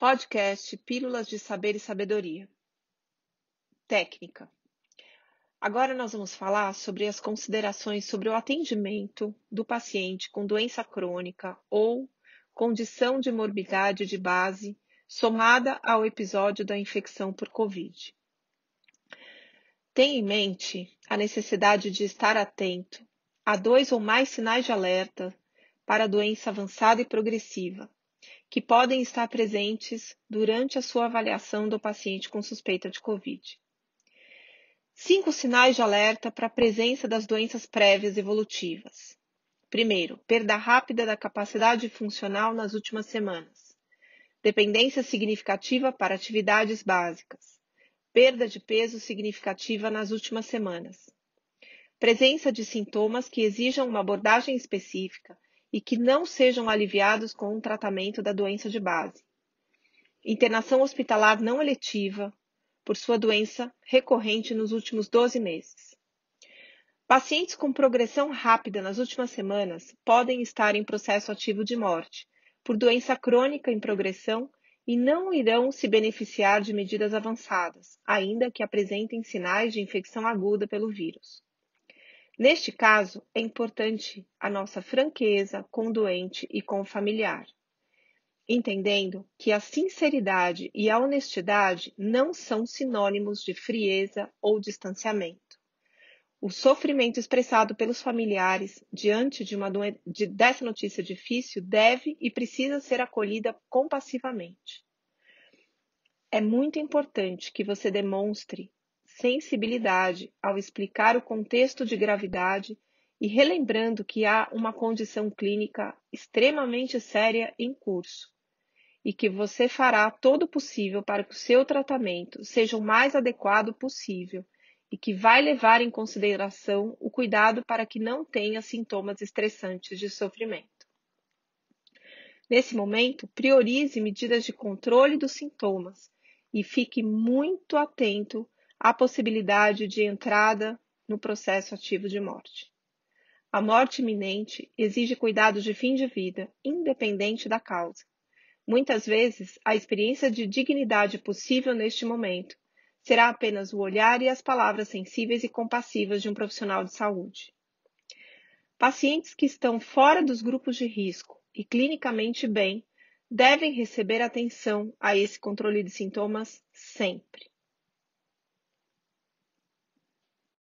Podcast Pílulas de Saber e Sabedoria. Técnica. Agora nós vamos falar sobre as considerações sobre o atendimento do paciente com doença crônica ou condição de morbidade de base somada ao episódio da infecção por Covid. Tenha em mente a necessidade de estar atento a dois ou mais sinais de alerta para doença avançada e progressiva, que podem estar presentes durante a sua avaliação do paciente com suspeita de Covid. Cinco sinais de alerta para a presença das doenças prévias evolutivas. Primeiro, perda rápida da capacidade funcional nas últimas semanas. Dependência significativa para atividades básicas. Perda de peso significativa nas últimas semanas. Presença de sintomas que exijam uma abordagem específica e que não sejam aliviados com um tratamento da doença de base. Internação hospitalar não eletiva por sua doença recorrente nos últimos 12 meses. Pacientes com progressão rápida nas últimas semanas podem estar em processo ativo de morte por doença crônica em progressão e não irão se beneficiar de medidas avançadas, ainda que apresentem sinais de infecção aguda pelo vírus. Neste caso, é importante a nossa franqueza com o doente e com o familiar, entendendo que a sinceridade e a honestidade não são sinônimos de frieza ou distanciamento. O sofrimento expressado pelos familiares diante de, uma de, dessa notícia difícil deve e precisa ser acolhida compassivamente. É muito importante que você demonstre sensibilidade ao explicar o contexto de gravidade e relembrando que há uma condição clínica extremamente séria em curso e que você fará todo o possível para que o seu tratamento seja o mais adequado possível e que vai levar em consideração o cuidado para que não tenha sintomas estressantes de sofrimento. Nesse momento, priorize medidas de controle dos sintomas e fique muito atento a possibilidade de entrada no processo ativo de morte. A morte iminente exige cuidados de fim de vida, independente da causa. Muitas vezes, a experiência de dignidade possível neste momento será apenas o olhar e as palavras sensíveis e compassivas de um profissional de saúde. Pacientes que estão fora dos grupos de risco e clinicamente bem devem receber atenção a esse controle de sintomas sempre.